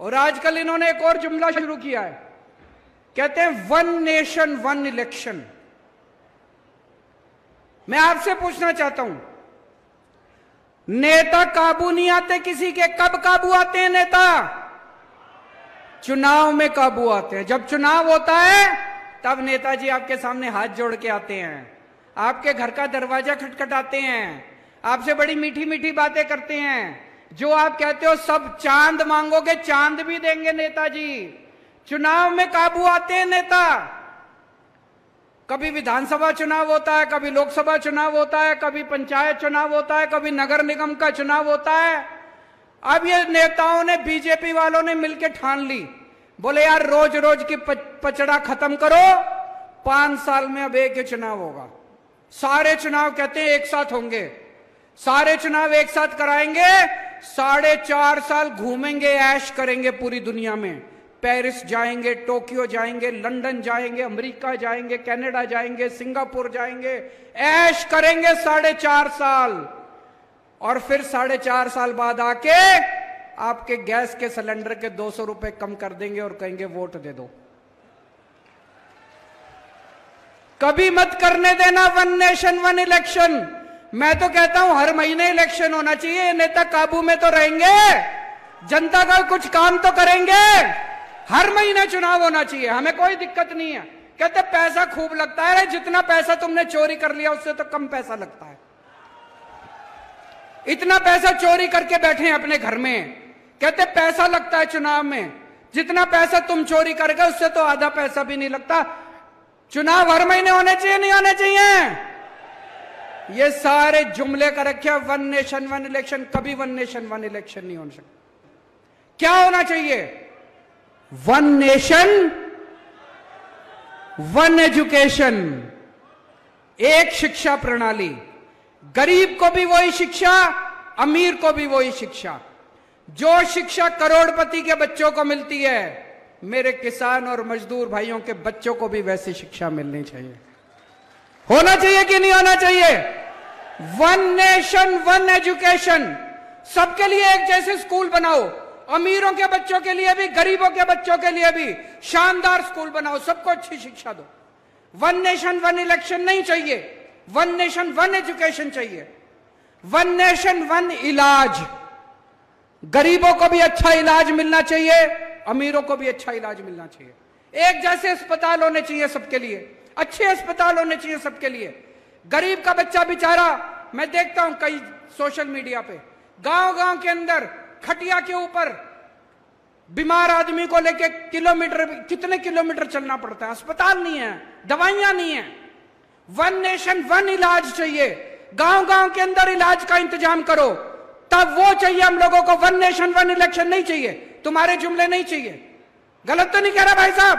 और आजकल इन्होंने एक और जुमला शुरू किया है। कहते हैं, वन नेशन, वन इलेक्शन. मैं आपसे पूछना चाहता हूँ, नेता काबू नहीं आते किसी के? कब काबू आते हैं नेता? चुनाव में काबू आते हैं। जब चुनाव होता है, तब नेताजी आपके सामने हाथ जोड़ के आते हैं। आपके घर का दरवाज़ा खटखटाते हैं। आपसे बड़ी मीठी मीठी बातें करते हैं। जो आप कहते हो सब चाँद मांगोगे, चाँद भी देंगे नेताजी। चुनाव में काबू आते हैं नेता। कभी विधानसभा चुनाव होता है, कभी लोकसभा चुनाव होता है, कभी पंचायत चुनाव होता है, कभी नगर निगम का चुनाव होता है। अब ये नेताओं ने, बीजेपी वालों ने मिलकर ठान ली। बोले, यार रोज रोज की पचड़ा खत्म करो। पाँच साल में अब एक ही चुनाव होगा। सारे चुनाव कहते हैं एक साथ होंगे। सारे चुनाव एक साथ कराएँगे। साढ़े चार साल घूमेंगे, ऐश करेंगे पूरी दुनिया में। पेरिस जाएँगे, टोक्यो जाएँगे, लंदन जाएँगे, अमेरिका जाएँगे, कनाडा जाएँगे, सिंगापुर जाएँगे। ऐश करेंगे साढ़े चार साल। और फिर साढ़े चार साल बाद आके आपके गैस के सिलेंडर के दो सौ रुपए कम कर देंगे और कहेंगे, वोट दे दो। कभी मत करने देना, वन नेशन, वन इलेक्शन। मैं तो कहता हूँ, हर महीने इलेक्शन होना चाहिए नेता काबू में तो रहेंगे। जनता का कुछ काम तो करेंगे। हर महीने चुनाव होना चाहिए, हमें कोई दिक्कत नहीं है। कहते, पैसा खूब लगता है, जितना पैसा तुमने चोरी कर लिया, उससे तो कम पैसा लगता है। इतना पैसा चोरी करके बैठे हैं अपने घर में। कहते, पैसा लगता है चुनाव में। जितना पैसा तुम चोरी करके उससे तो आधा पैसा भी नहीं लगता। चुनाव हर महीने होने चाहिए, नहीं होने चाहिए। ये सारे जुमले का रखे वन नेशन वन इलेक्शन कभी वन नेशन वन इलेक्शन नहीं हो सकता। क्या होना चाहिए? वन नेशन वन एजुकेशन एक शिक्षा प्रणाली। गरीब को भी वही शिक्षा, अमीर को भी वही शिक्षा। जो शिक्षा करोड़पति के बच्चों को मिलती है, मेरे किसान और मजदूर भाइयों के बच्चों को भी वैसी शिक्षा मिलनी चाहिए। होना चाहिए कि नहीं होना चाहिए? वन नेशन वन एजुकेशन सबके लिए एक जैसे स्कूल बनाओ। अमीरों के बच्चों के लिए भी, गरीबों के बच्चों के लिए भी शानदार स्कूल बनाओ। सबको अच्छी शिक्षा दो। वन नेशन वन इलेक्शन नहीं चाहिए। वन नेशन वन एजुकेशन चाहिए। वन नेशन वन इलाज। गरीबों को भी अच्छा इलाज मिलना चाहिए। अमीरों को भी अच्छा इलाज मिलना चाहिए। एक जैसे अस्पताल होने चाहिए सबके लिए। अच्छे अस्पताल होने चाहिए सबके लिए। गरीब का बच्चा बेचारा मैं देखता हूँ कई सोशल मीडिया पे। गाँव गाँव के अंदर, खटिया के ऊपर बीमार आदमी को लेके किलोमीटर, कितने किलोमीटर चलना पड़ता है? अस्पताल नहीं है, दवाइयाँ नहीं है। वन नेशन वन इलाज चाहिए। गाँव गाँव के अंदर इलाज का इंतज़ाम करो। तब वो चाहिए हम लोगों को। वन नेशन वन इलेक्शन नहीं चाहिए। तुम्हारे जुमले नहीं चाहिए। गलत तो नहीं कह रहा भाई साहब।